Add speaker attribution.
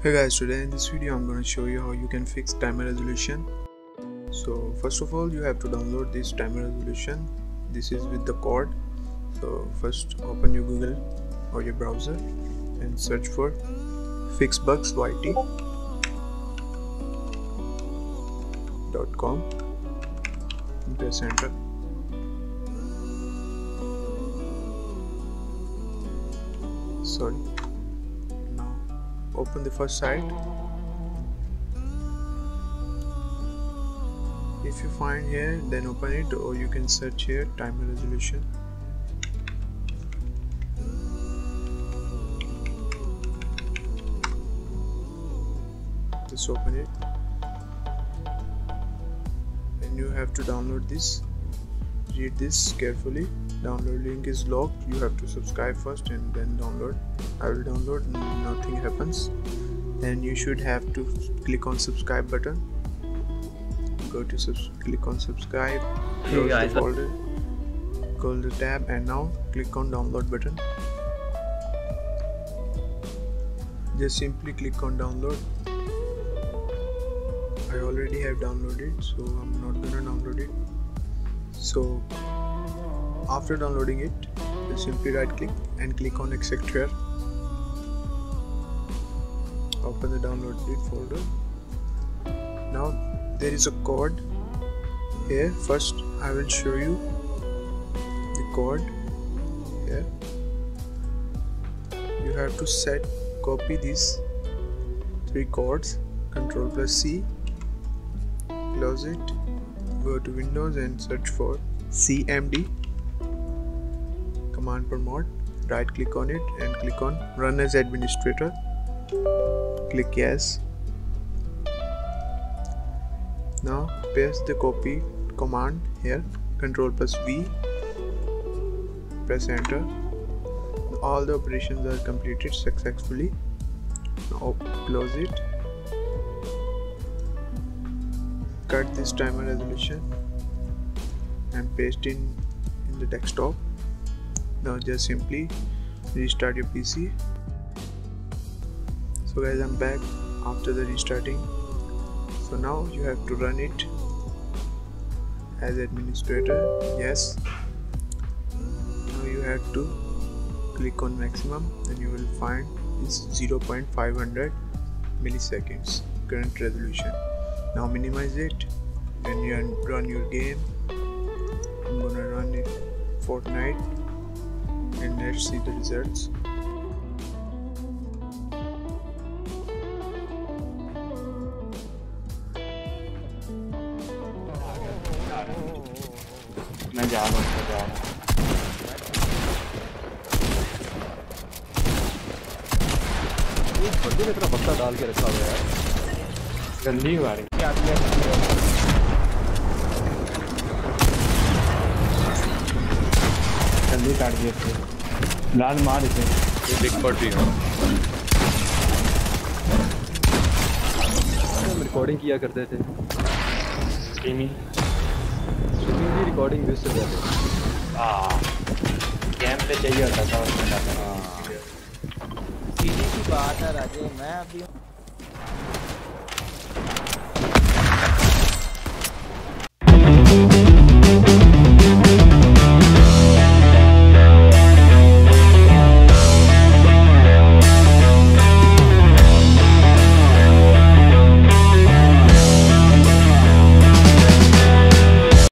Speaker 1: Hey guys, today in this video I'm going to show you how you can fix timer resolution. So first of all you have to download this timer resolution. This is with the code. So first open your Google or your browser and search for fixbugsyt.com press enter sorry open the first site if you find here then open it or you can search here timer resolution. Just open it. And you have to download this read this carefully. Download link is locked. You have to subscribe first and then download. I will download nothing happens. Then you should have to click on subscribe button. Go to subs click on subscribe. Close the folder. Close the tab and now click on download button. Just simply click on download. I already have downloaded so I'm not gonna download it so after downloading it simply right click and click on extract here. Open the downloaded folder. Now there is a code here. First I will show you the code here. You have to set copy these three codes control plus C close it go to windows and search for cmd command prompt right click on it and click on run as administrator. Click yes. Now paste the copy command here. Control plus v. Press enter. All the operations are completed successfully. Now close it cut this timer resolution and paste in in the desktop. Now just simply restart your PC so guys I'm back after the restarting. So now you have to run it as administrator. Yes. Now you have to click on maximum and you will find is 0.500 milliseconds current resolution now minimize it and you run your game I'm gonna run it Fortnite and let's see the results
Speaker 2: मैं जा रहा हूँ जा रहा हूँ
Speaker 3: बंदे ने इतना पत्ता डाल के रखा हुआ है
Speaker 2: गंदी गाड़ी जल्दी काट दिए थे लाल मार इसे।
Speaker 3: बिग पॉटी है। हम रिकॉर्डिंग किया करते थे।
Speaker 2: स्ट्रीमिंग
Speaker 3: स्ट्रीमिंग की रिकॉर्डिंग भी उससे करते
Speaker 2: हाँ। गेम पे चाहिए होता था उसमें
Speaker 3: हाँ
Speaker 4: सीधी सी बात है राजे मैं अभी